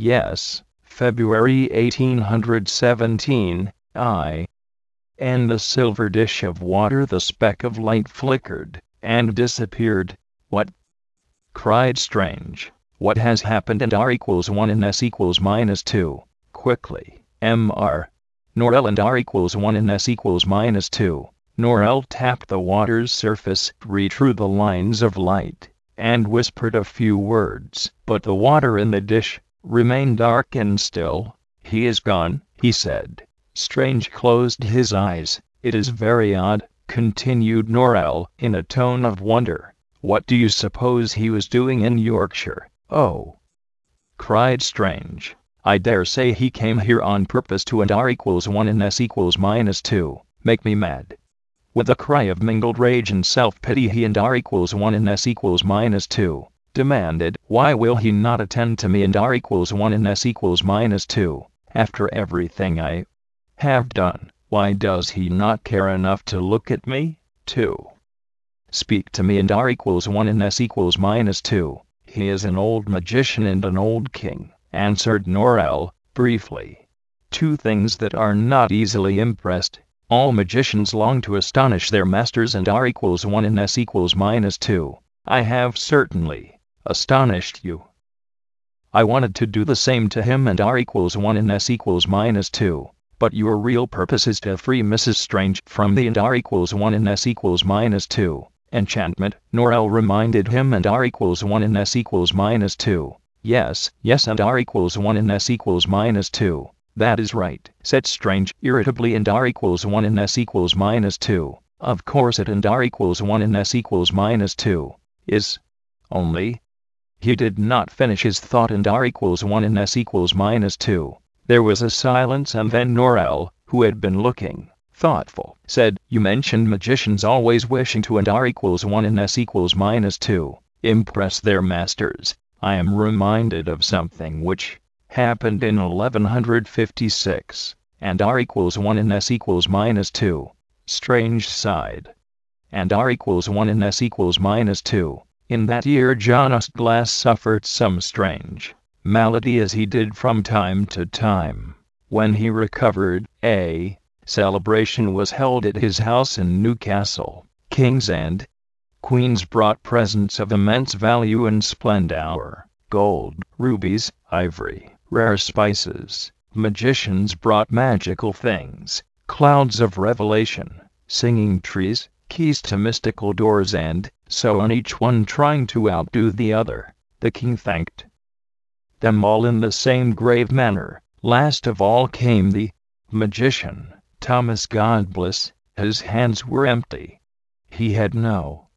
Yes, February 1817, I. And the silver dish of water the speck of light flickered, and disappeared. What? cried Strange. What has happened and R equals 1 and S equals minus 2? Quickly, MR. Norrell and R equals 1 and S equals minus 2. Norrell tapped the water's surface, redrew the lines of light, and whispered a few words. But the water in the dish remained dark and still. He is gone, he said. Strange closed his eyes. It is very odd, continued Norrell in a tone of wonder. What do you suppose he was doing in Yorkshire? Oh! cried Strange. I dare say he came here on purpose to and R equals 1 and S equals minus 2, make me mad. With a cry of mingled rage and self-pity he and R equals 1 and S equals minus 2, demanded, Why will he not attend to me and R equals 1 and S equals minus 2, after everything I have done, why does he not care enough to look at me, too? Speak to me and R equals 1 and S equals minus 2. He is an old magician and an old king, answered Norrell, briefly. Two things that are not easily impressed. All magicians long to astonish their masters and R equals 1 and S equals minus 2. I have certainly astonished you. I wanted to do the same to him and R equals 1 and S equals minus 2. But your real purpose is to free Mrs. Strange from the and R equals 1 and S equals minus 2 enchantment. Norrell reminded him and R equals 1 and S equals minus 2. Yes, yes and R equals 1 and S equals minus 2. That is right, said Strange irritably and R equals 1 and S equals minus 2. Of course it and R equals 1 and S equals minus 2 is only. He did not finish his thought and R equals 1 and S equals minus 2. There was a silence and then Norrell, who had been looking thoughtful, said, You mentioned magicians always wishing to and R equals 1 and S equals minus 2, impress their masters. I am reminded of something which happened in 1156, and R equals 1 and S equals minus 2. Strange sighed. And R equals 1 and S equals minus 2. In that year John Uskglass suffered some strange malady as he did from time to time. When he recovered, a celebration was held at his house in Newcastle. Kings and queens brought presents of immense value and splendor gold, rubies, ivory, rare spices. Magicians brought magical things, clouds of revelation, singing trees, keys to mystical doors, and so on, each one trying to outdo the other. The king thanked them all in the same grave manner. Last of all came the magician, Thomas Godbless. His hands were empty. He had no